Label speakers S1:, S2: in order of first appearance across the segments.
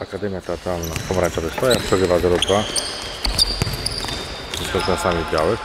S1: Akademia Teatralna Pomarańczowy Stoja, przegrywa 02 z sami białych.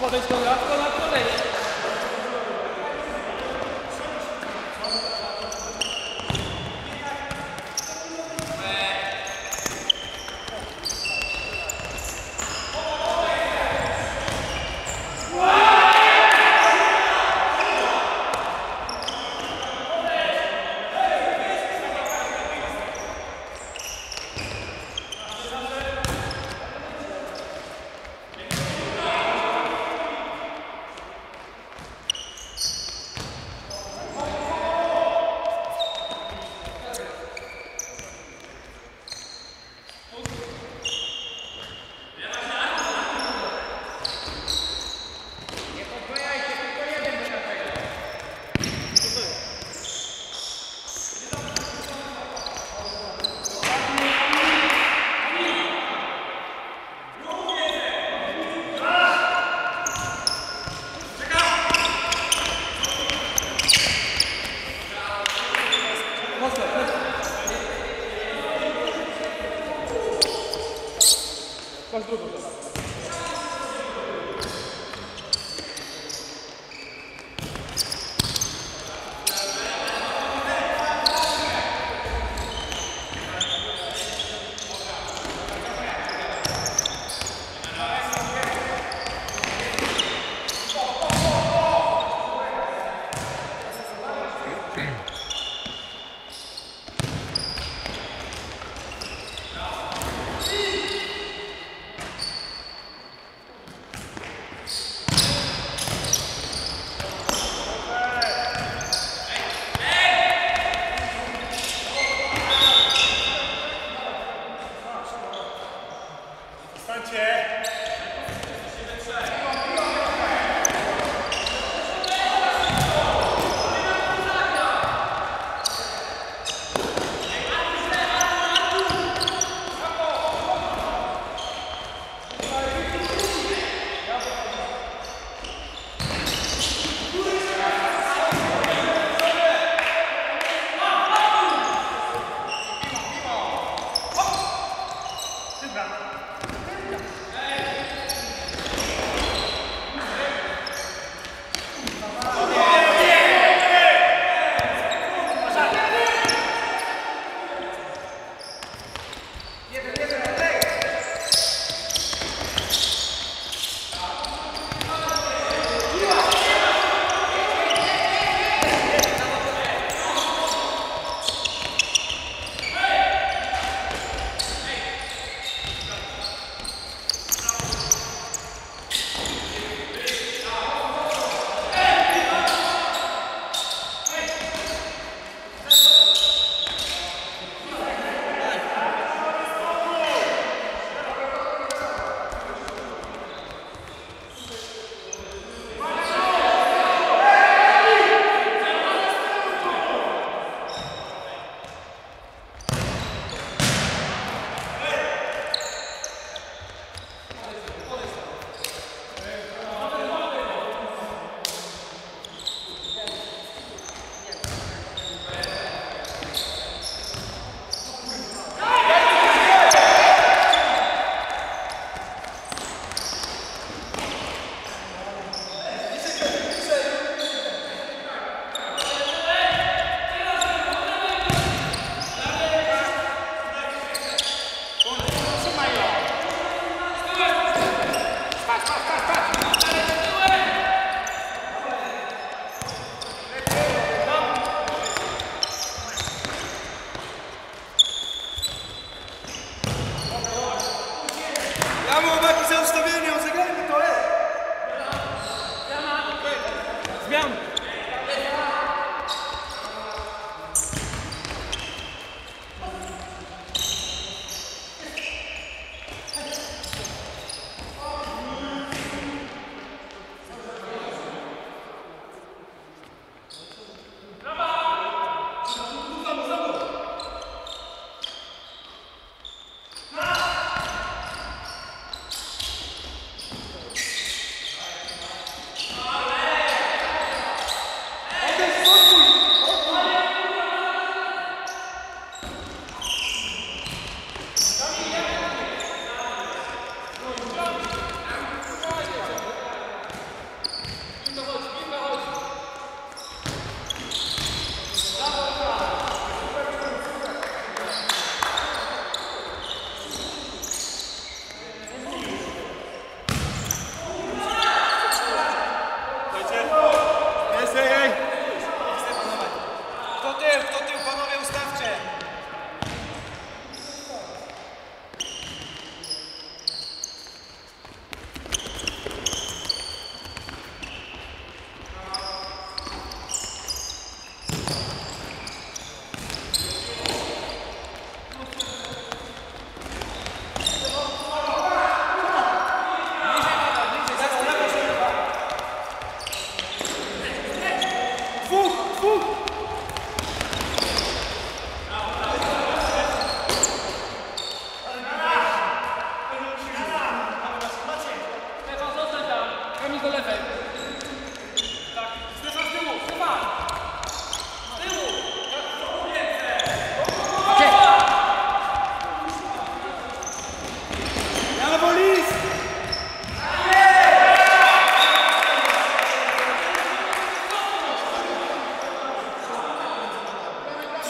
S1: ここです、ここです。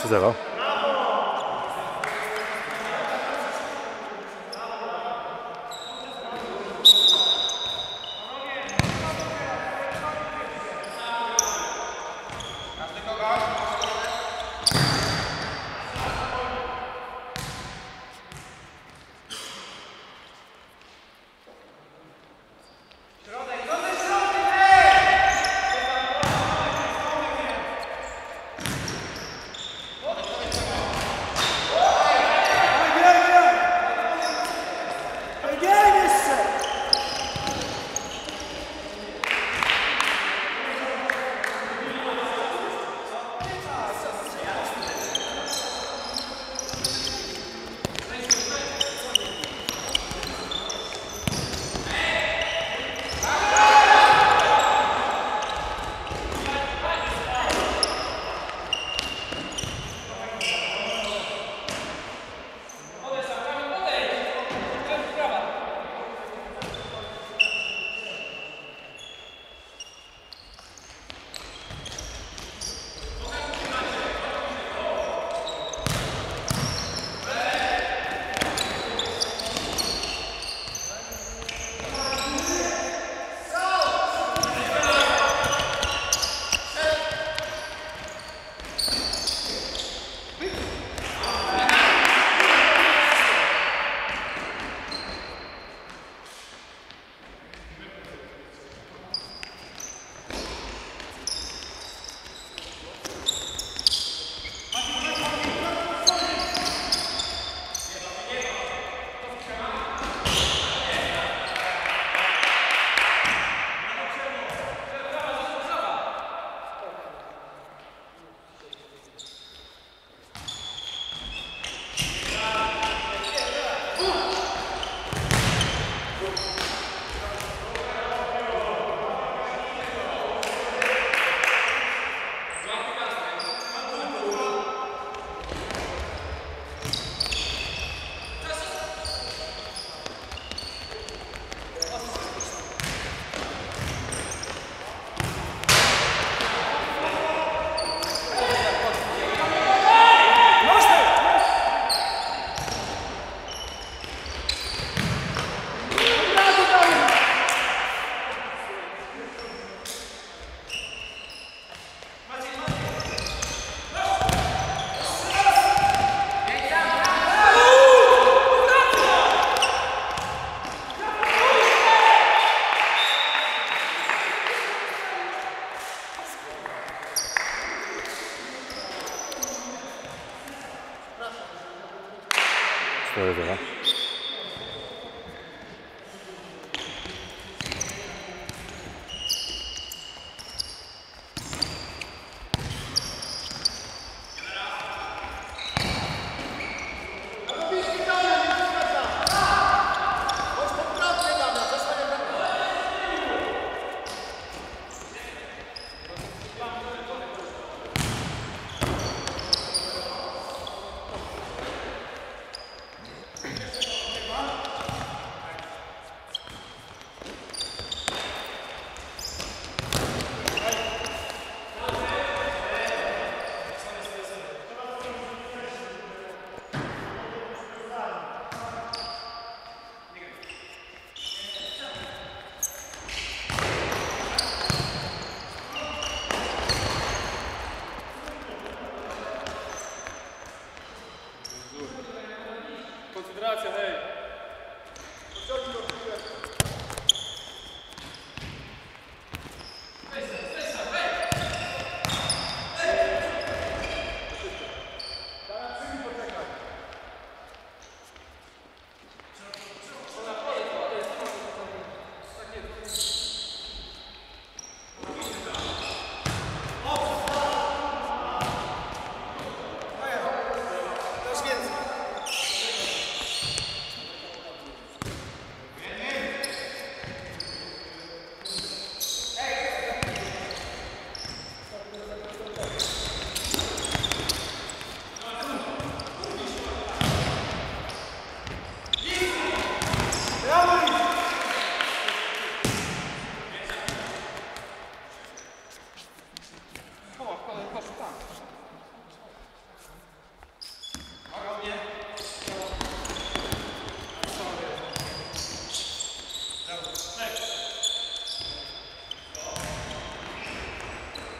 S1: 찾아가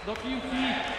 S1: Dopinho Fim.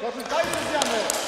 S1: Proszę, dajmy zmianę!